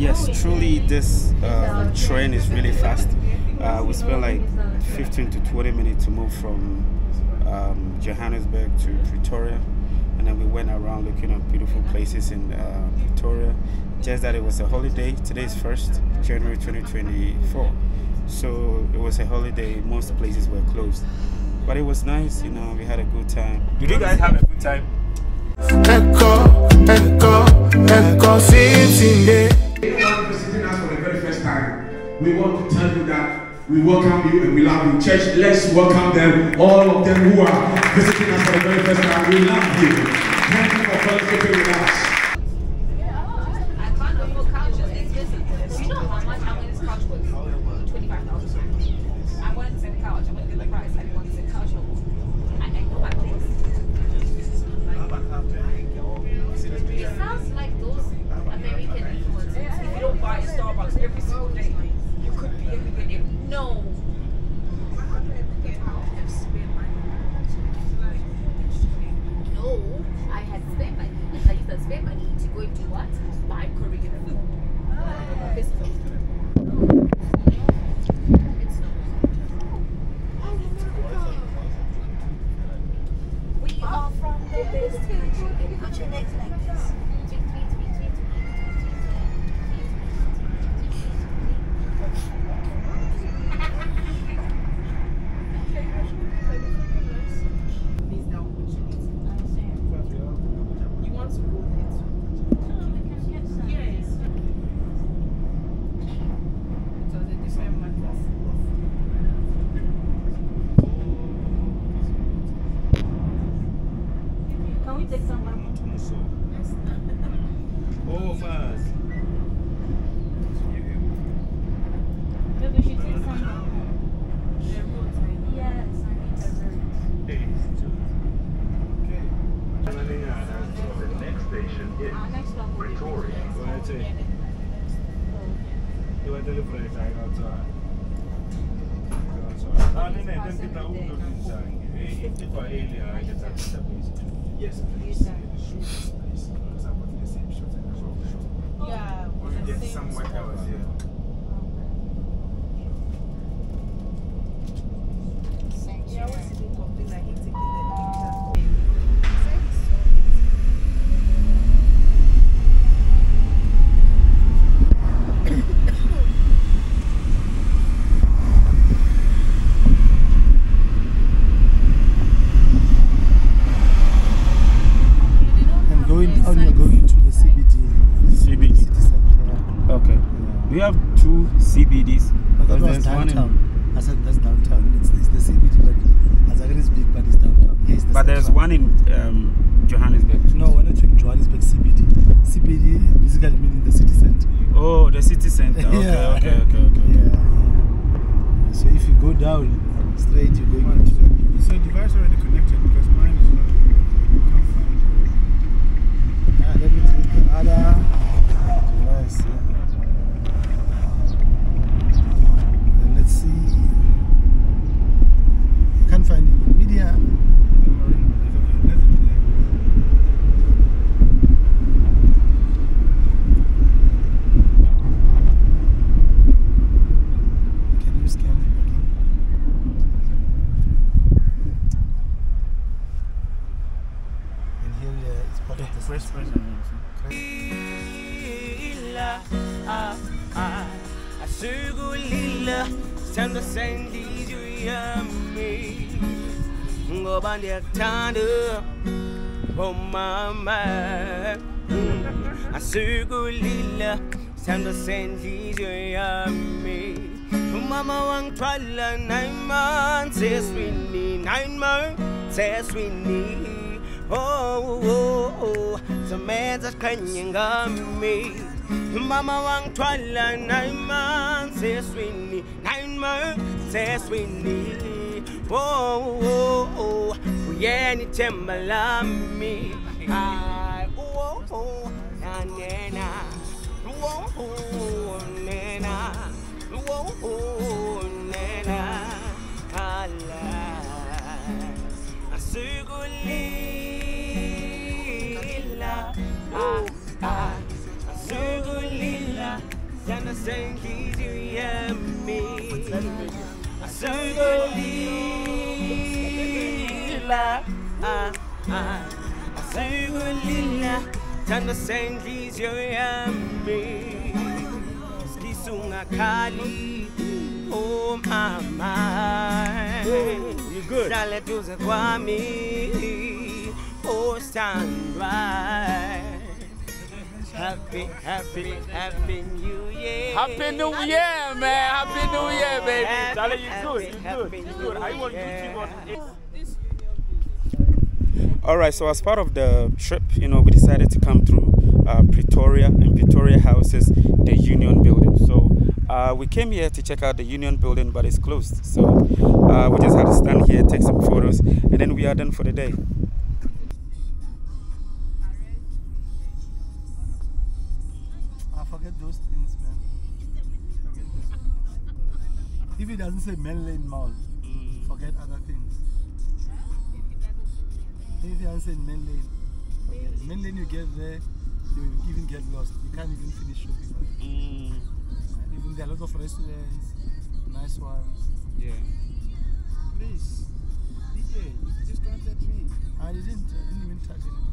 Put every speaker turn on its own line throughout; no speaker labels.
Yes, truly, this uh, train is really fast. Uh, we spent like 15 to 20 minutes to move from um, Johannesburg to Pretoria, and then we went around looking at beautiful places in uh, Pretoria. Just that it was a holiday. Today is 1st January 2024, so it was a holiday. Most places were closed, but it was nice. You know, we had a good time.
Did you guys have a good time?
Echo, echo, echo, sitting there.
Anyone visiting us for the very first time, we want to tell you that we welcome you and we love you. Church, let's welcome them, all of them who are visiting us for the very first time. We love you. Thank you for fellowshipping with us.
I can't afford couches. It's expensive. You know how much I went this couch was? Twenty-five thousand. I wanted the same couch. I wanted to get the price. I didn't want the same couch. I, I know my place. It sounds like those American influencers. If you don't buy a Starbucks every single day, you could be a millionaire. No. No, I had spent money. And I used to spend money to go into what? Buy Korean food. It's We are from the best
Put your legs like this.
You want to go there? Yes. It was a different matter.
Can we take some back?
Oh, fast.
Maybe we should take some back. Yes, I need a road.
Hey, Okay. The next station is
Our next stop will be
Pretoria. Go ahead, say. You want to look for it, I got to. Ah, no, no, don't get that. Don't do that. You get. Yes, please.
Yeah,
Get some white hours here.
And going down, you're going to the CBD.
CBD.
City center.
Okay. We have two CBDs.
But that was
there's one in-
downtown. I said that's downtown. It's, it's the CBD, but Azagari is big, but it's downtown. Yeah, it's the
But there's one in um, Johannesburg.
No, we're not talking Johannesburg CBD. CBD basically meaning the city center.
Oh, the city center. Okay,
Yeah.
okay, okay, okay.
Yeah, yeah. So if you go down straight, you're going into.
Is your device already connected? Because
asigulila sithanda senhliziyo yami ngoba ndiyakuthanda omama Mm, asigulila sithanda senhliziyo yami umama wangithwala nine months eswini nine months eswini oh, oh, oh. zamenza siqhenye ngami mama wangithwala nine months eswini nine months eswini oh, oh, oh. uyena ithemba lami Ay, oh, oh, nanena oh, oh, nena. Oh, oh, oh, oh, oh senhliziyo yami asikulila ah, ah, asikulila thanda senhliziyo yami ngisungakhali oh mama.
You good?
hlale duze kwami osithandwa happy happy happy new year
Happy New Year, man. Happy New Year, baby.
Happy,
Charlie, you good. You
happy,
good. You good. I want you to on.
All right, so as part of the trip, you know, we decided to come through uh, Pretoria, and Pretoria houses the Union Building. So uh, we came here to check out the Union Building, but it's closed. So uh, we just had to stand here, take some photos, and then we are done for the day.
If it doesn't say Menlyn mall, mm. forget other things. If it doesn't say Menlyn, forget it. Main you get there, you even get lost. You can't even finish shopping. Mm. And Even there are a lot of restaurants, nice ones.
Yeah.
Please, DJ, you discounted me. Ah, I didn't, I didn't even touch anything.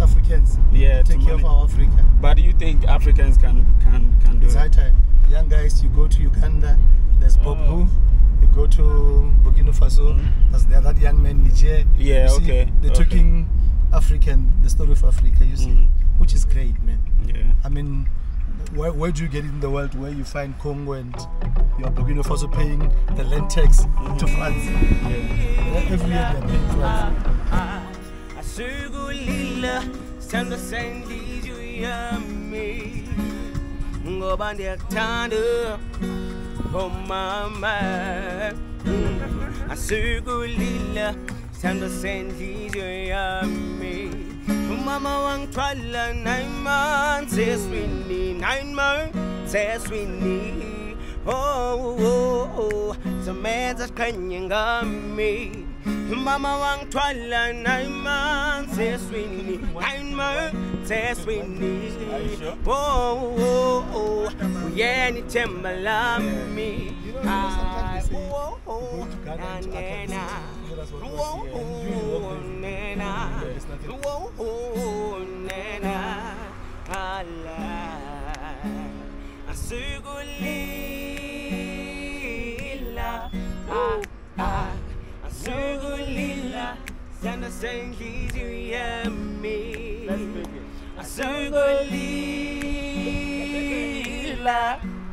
Africans.
Yeah,
Take care of our Africa.
But do you think Africans can can can do
It's
it?
high time. Young guys, you go to Uganda. There's Bob Who. You go to Burkina Faso. There's the, that young man Niger.
Yeah,
You see,
okay,
They're
okay.
talking African, the story of Africa. You see,
Mhm.
which is great, man.
Yeah.
I mean, where, where do you get it in the world where you find Congo and you are Burkina Faso paying the land tax to France?
Yeah.
Every year they are paying France.
Asikulila sithanda senhliziyo yami. Ngoba ndiyakuthanda oh omama asikulila sithanda senhliziyo yami. Umama wangithwala nine months eswini nine months eswini oh, oh, oh. oh. somenza siqhenye ngami Mama wangithwala nine months eswini nine months eswini oh oh oh uyena ithemba lami oh, oh, na, nena. Oh, oh, nena. Oh, oh, nena. Ala. Asikulila. Ah, ah. Asikulila. Sithanda senhliziyo yami.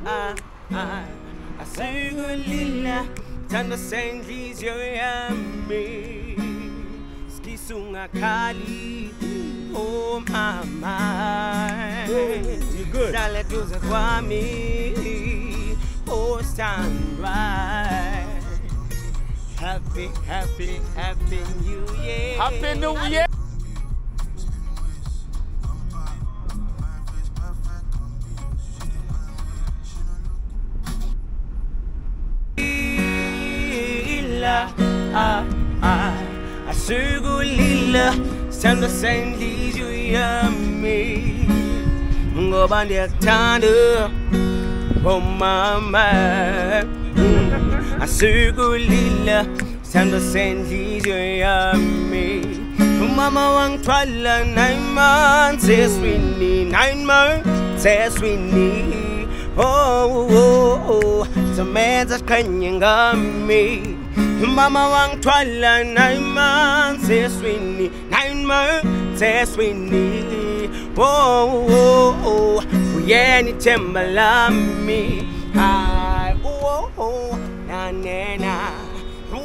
Ah, ah, asikulila thanda senhliziyo yami sikisungakhali oh mama. Hlale duze kwami happy happy happy new year.
Happy New Year.
lila ah ah asikulila sithanda senhliziyo yami ngoba ndiyakuthanda oh mama asikulila sithanda senhliziyo yami umama wangithwala nine months eswini nine months eswini oh, oh, oh. oh zamenza siqhenye ngami mama wangithwala nine months eswini nine months eswini oh, oh, oh, oh. uyena ithemba lami hayi oh, oh, oh,